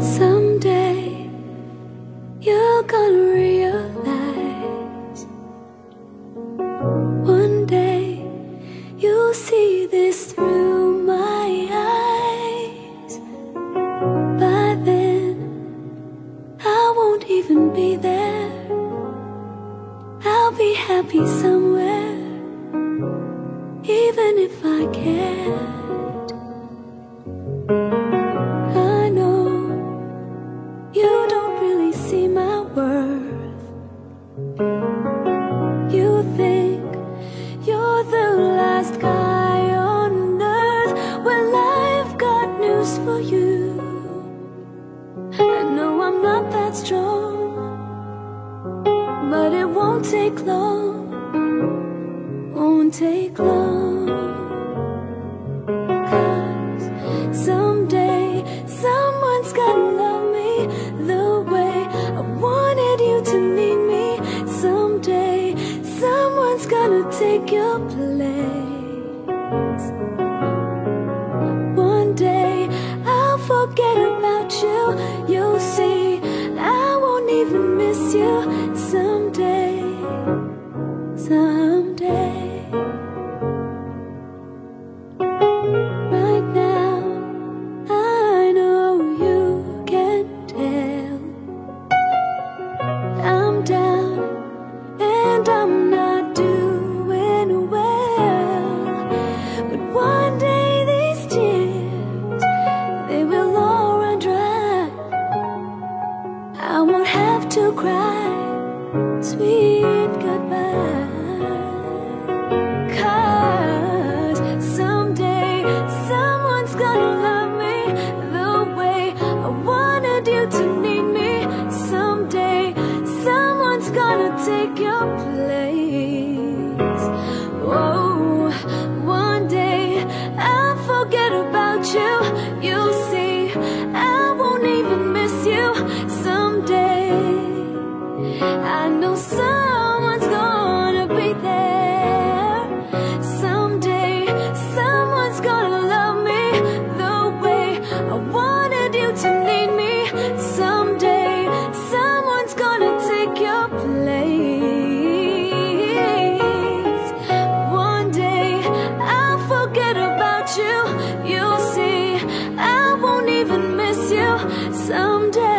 Someday you're gonna realize. One day you'll see this through my eyes. By then I won't even be there. I'll be happy somewhere, even if I can't. Strong, but it won't take long. Won't take long. Cause someday someone's gonna love me the way I wanted you to need me. Someday someone's gonna take your place. One day I'll forget about you. You'll miss you. Someday, cry sweet goodbye. Cause someday someone's gonna love me the way I wanted you to need me. Someday someone's gonna take your place. someday